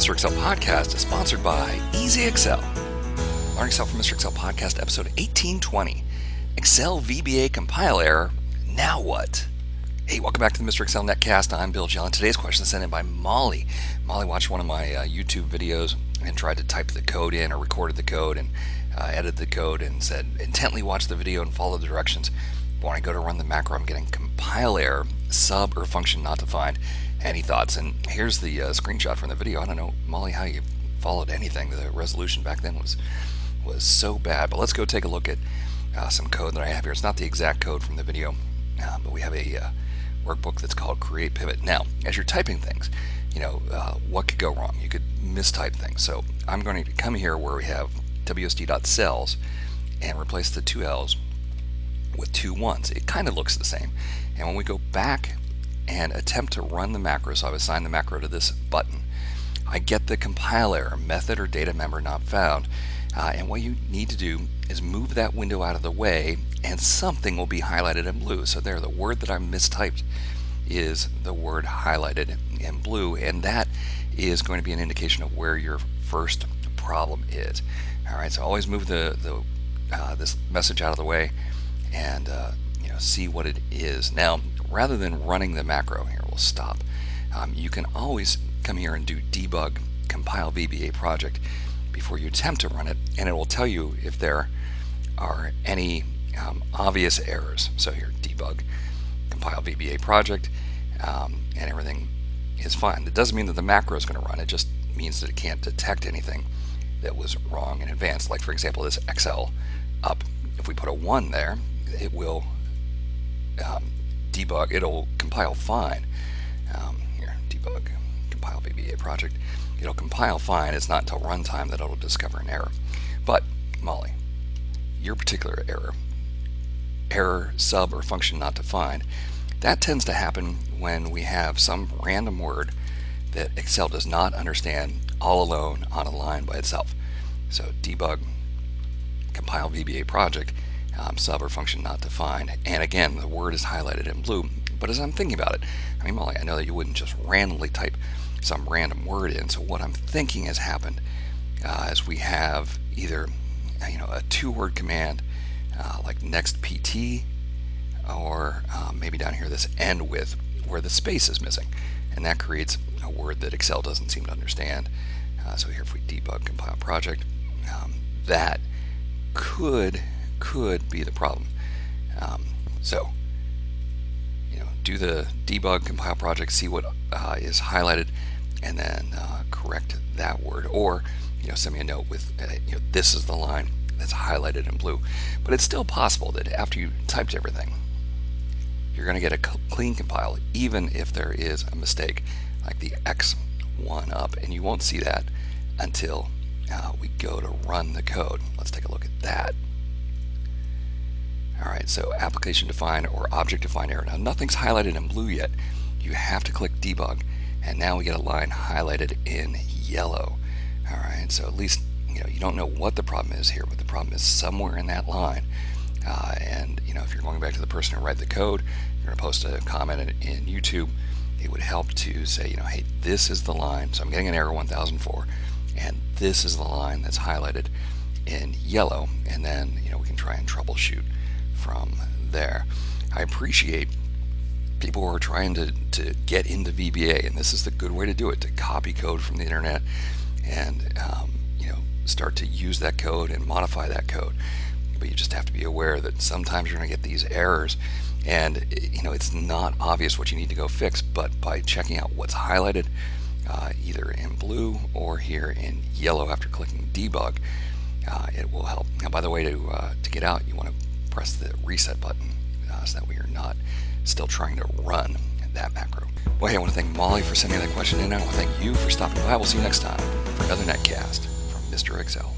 Mr. Excel podcast is sponsored by Easy-XL. Learn Excel from Mr. Excel podcast, episode 1820. Excel VBA compile error. Now what? Hey, welcome back to the Mr. Excel Netcast. I'm Bill Jelen. Today's question is sent in by Molly. Molly watched one of my uh, YouTube videos and tried to type the code in or recorded the code and uh, edited the code and said, intently watch the video and follow the directions. But when I go to run the macro, I'm getting compile error, sub or function not defined. Any thoughts? And here's the uh, screenshot from the video. I don't know, Molly, how you followed anything. The resolution back then was was so bad. But let's go take a look at uh, some code that I have here. It's not the exact code from the video, uh, but we have a uh, workbook that's called Create Pivot. Now, as you're typing things, you know, uh, what could go wrong? You could mistype things. So I'm going to come here where we have wsd.cells and replace the two L's with two ones. It kind of looks the same. And when we go back and attempt to run the macro, so I've assigned the macro to this button, I get the compile error, method or data member not found. Uh, and what you need to do is move that window out of the way and something will be highlighted in blue. So there, the word that I mistyped is the word highlighted in blue and that is going to be an indication of where your first problem is. Alright, so always move the, the uh, this message out of the way and uh, you know see what it is. Now rather than running the macro, here we'll stop, um, you can always come here and do debug compile VBA project before you attempt to run it and it will tell you if there are any um, obvious errors. So here debug compile VBA project um, and everything is fine. It doesn't mean that the macro is going to run, it just means that it can't detect anything that was wrong in advance. Like for example this Excel up, if we put a 1 there, it will um, debug, it'll compile fine. Um, here, debug, compile VBA project. It'll compile fine. It's not until runtime that it'll discover an error. But, Molly, your particular error, error sub or function not defined, that tends to happen when we have some random word that Excel does not understand all alone on a line by itself. So debug compile VBA project um, sub or function not defined. And again, the word is highlighted in blue. But as I'm thinking about it, I mean, Molly, I know that you wouldn't just randomly type some random word in. So what I'm thinking has happened uh, is we have either, you know, a two-word command uh, like next PT, or uh, maybe down here this end with, where the space is missing, and that creates a word that Excel doesn't seem to understand. Uh, so here, if we debug compile project, um, that could could be the problem. Um, so, you know, do the debug compile project, see what uh, is highlighted, and then uh, correct that word. Or, you know, send me a note with, uh, you know, this is the line that's highlighted in blue. But it's still possible that after you typed everything, you're going to get a clean compile, even if there is a mistake, like the X1 up, and you won't see that until uh, we go to run the code. Let's take a look at that. All right, so application defined or object defined error. Now nothing's highlighted in blue yet. You have to click debug and now we get a line highlighted in yellow. All right, so at least you know you don't know what the problem is here, but the problem is somewhere in that line. Uh, and you know if you're going back to the person who wrote the code, you're going to post a comment in, in YouTube. It would help to say, you know, hey, this is the line. So I'm getting an error 1004, and this is the line that's highlighted in yellow, and then you know we can try and troubleshoot from there. I appreciate people who are trying to, to get into VBA, and this is the good way to do it, to copy code from the internet and um, you know start to use that code and modify that code. But you just have to be aware that sometimes you're going to get these errors and you know it's not obvious what you need to go fix, but by checking out what's highlighted uh, either in blue or here in yellow after clicking debug, uh, it will help. Now by the way, to, uh, to get out, you want to press the reset button uh, so that we are not still trying to run that macro. Well, hey, I want to thank Molly for sending that question in. I want to thank you for stopping by. We'll see you next time for another netcast from Mr. Excel.